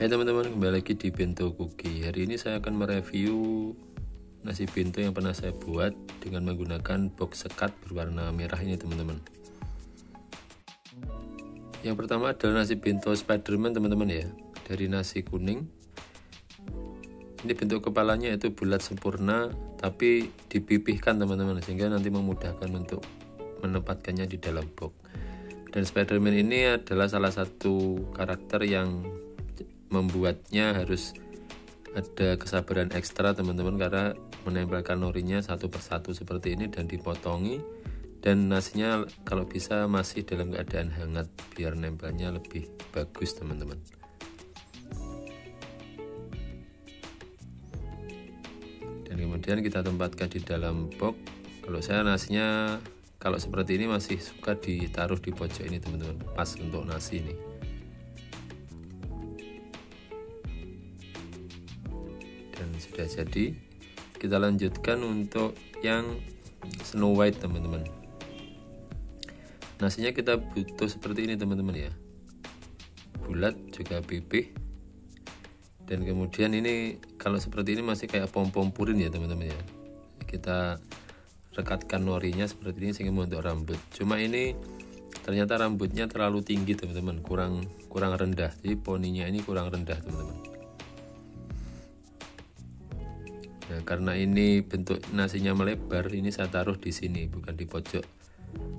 Hai teman-teman, kembali lagi di Bento Cookie. Hari ini saya akan mereview nasi bento yang pernah saya buat dengan menggunakan box sekat berwarna merah ini teman-teman. Yang pertama adalah nasi bento Spiderman teman-teman ya, dari nasi kuning. Ini bentuk kepalanya itu bulat sempurna, tapi dipipihkan teman-teman sehingga nanti memudahkan untuk menempatkannya di dalam box. Dan Spiderman ini adalah salah satu karakter yang membuatnya harus ada kesabaran ekstra teman-teman karena menempelkan norinya satu persatu seperti ini dan dipotongi. Dan nasinya kalau bisa masih dalam keadaan hangat biar nempelnya lebih bagus teman-teman. Dan kemudian kita tempatkan di dalam box. Kalau saya nasinya kalau seperti ini masih suka ditaruh di pojok ini teman-teman pas untuk nasi ini sudah jadi. Kita lanjutkan untuk yang snow white teman-teman. Nasinya kita butuh seperti ini teman-teman ya. Bulat juga pipih. Dan kemudian ini kalau seperti ini masih kayak pom-pom purin ya teman-teman ya. Kita rekatkan norinya seperti ini sehingga membentuk rambut. Cuma ini ternyata rambutnya terlalu tinggi teman-teman. Kurang kurang rendah. Jadi poninya ini kurang rendah teman-teman Nah, karena ini bentuk nasinya melebar, ini saya taruh di sini, bukan di pojok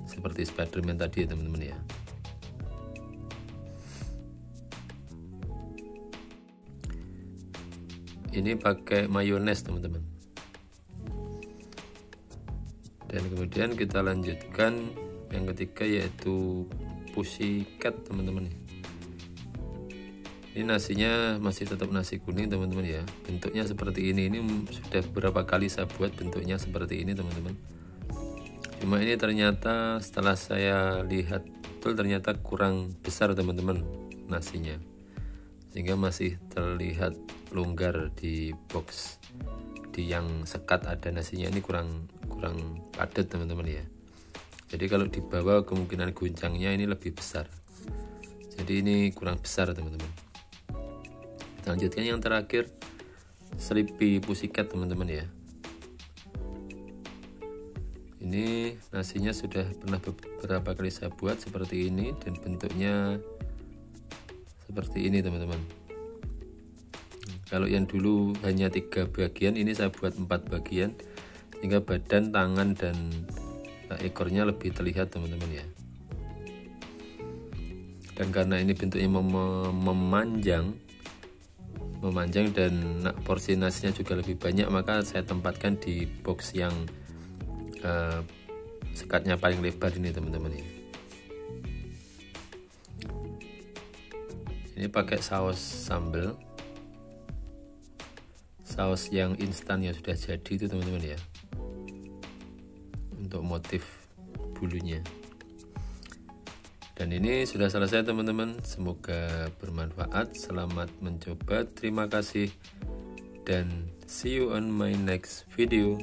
seperti Spiderman tadi ya teman-teman ya. Ini pakai mayones teman-teman. Dan kemudian kita lanjutkan yang ketiga yaitu pussycat teman-teman ya ini nasinya masih tetap nasi kuning teman-teman ya. Bentuknya seperti ini. Ini sudah beberapa kali saya buat bentuknya seperti ini teman-teman. Cuma ini ternyata setelah saya lihat betul ternyata kurang besar teman-teman nasinya. Sehingga masih terlihat longgar di box di yang sekat ada nasinya. Ini kurang kurang padat teman-teman ya. Jadi kalau dibawa kemungkinan guncangnya ini lebih besar. Jadi ini kurang besar teman-teman lanjutkan yang terakhir Sleepy Pussycat teman-teman ya. Ini nasinya sudah pernah beberapa kali saya buat seperti ini dan bentuknya seperti ini teman-teman. Kalau yang dulu hanya tiga bagian ini saya buat empat bagian sehingga badan tangan dan ekornya lebih terlihat teman-teman ya. Dan karena ini bentuknya mem memanjang memanjang dan porsi nasinya juga lebih banyak maka saya tempatkan di box yang uh, sekatnya paling lebar ini teman-teman. Ini ini pakai saus sambal saus yang instan yang sudah jadi itu teman-teman ya. Untuk motif bulunya dan ini sudah selesai teman-teman. Semoga bermanfaat. Selamat mencoba. Terima kasih dan see you on my next video.